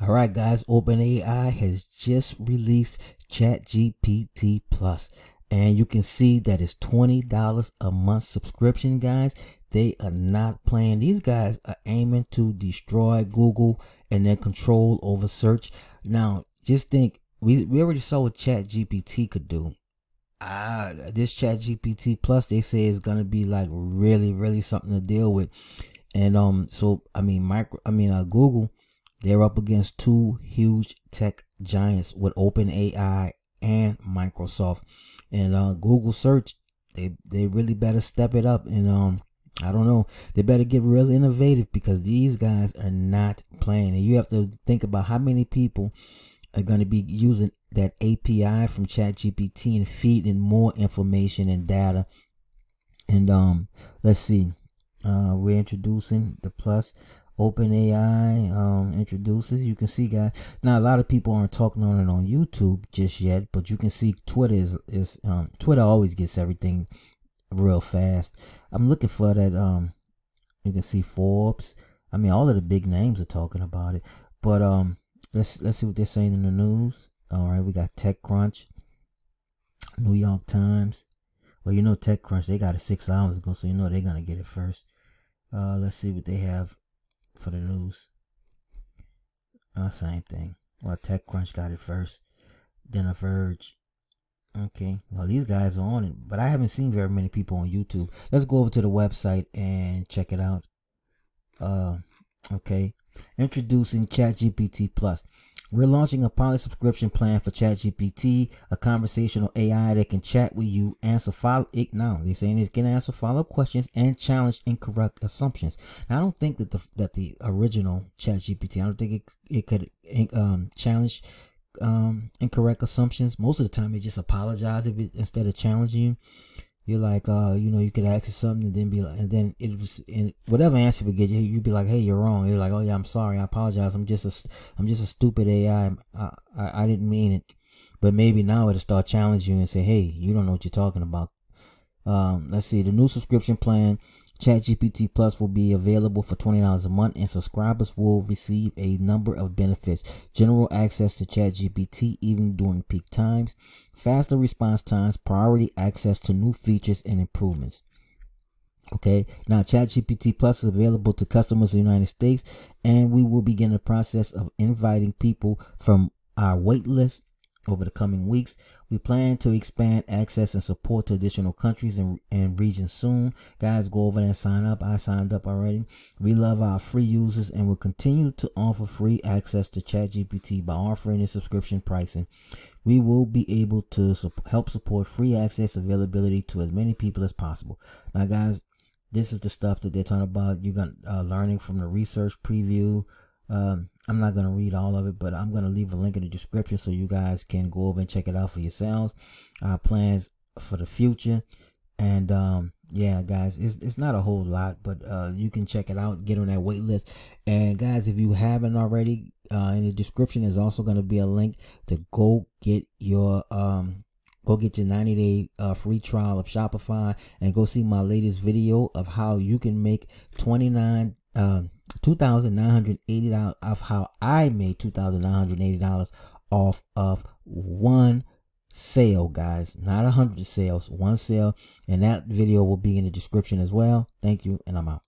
All right, guys, OpenAI has just released ChatGPT Plus, and you can see that it's $20 a month subscription, guys. They are not playing. These guys are aiming to destroy Google and their control over search. Now, just think we, we already saw what ChatGPT could do. Ah, this ChatGPT Plus, they say is gonna be like really, really something to deal with. And um, so I mean, micro, I mean, uh, Google they're up against two huge tech giants with OpenAI and Microsoft. And uh, Google search, they they really better step it up. And um, I don't know, they better get real innovative because these guys are not playing. And you have to think about how many people are going to be using that API from ChatGPT and feeding more information and data. And um, let's see, uh, we're introducing the plus. OpenAI um, introduces. You can see, guys. Now, a lot of people aren't talking on it on YouTube just yet, but you can see Twitter is is um, Twitter always gets everything real fast. I'm looking for that. Um, you can see Forbes. I mean, all of the big names are talking about it. But um, let's let's see what they're saying in the news. All right, we got TechCrunch, New York Times. Well, you know TechCrunch, they got it six hours ago, so you know they're gonna get it first. Uh, let's see what they have for the news. Uh, same thing. Well, TechCrunch got it first, then a Verge. Okay, well these guys are on it, but I haven't seen very many people on YouTube. Let's go over to the website and check it out. Uh, okay, introducing ChatGPT Plus. We're launching a pilot subscription plan for ChatGPT, a conversational AI that can chat with you, answer follow it now. They're saying it can answer follow-up questions and challenge incorrect assumptions. Now, I don't think that the that the original ChatGPT, I don't think it it could um, challenge um, incorrect assumptions. Most of the time, it just apologizes instead of challenging you you're like, uh, you know, you could ask something and then be like, and then it was, in whatever answer we get, you, you'd be like, hey, you're wrong. You're like, oh yeah, I'm sorry, I apologize. I'm just a, I'm just a stupid AI. I, I, I didn't mean it. But maybe now it'll start challenging you and say, hey, you don't know what you're talking about. Um, let's see, the new subscription plan ChatGPT Plus will be available for $20 a month, and subscribers will receive a number of benefits general access to ChatGPT even during peak times, faster response times, priority access to new features and improvements. Okay, now ChatGPT Plus is available to customers in the United States, and we will begin the process of inviting people from our waitlist over the coming weeks. We plan to expand access and support to additional countries and, and regions soon. Guys, go over there and sign up. I signed up already. We love our free users and will continue to offer free access to ChatGPT by offering a subscription pricing. We will be able to help support free access availability to as many people as possible. Now, guys, this is the stuff that they're talking about. You're uh, learning from the research preview. Um, I'm not going to read all of it, but I'm going to leave a link in the description so you guys can go over and check it out for yourselves. Our plans for the future. And um, yeah, guys, it's, it's not a whole lot, but uh, you can check it out, get on that wait list. And guys, if you haven't already, uh, in the description is also going to be a link to go get your um, go get your 90 day uh, free trial of Shopify and go see my latest video of how you can make 29 um, $2,980 of how I made $2,980 off of one sale, guys. Not a hundred sales, one sale. And that video will be in the description as well. Thank you, and I'm out.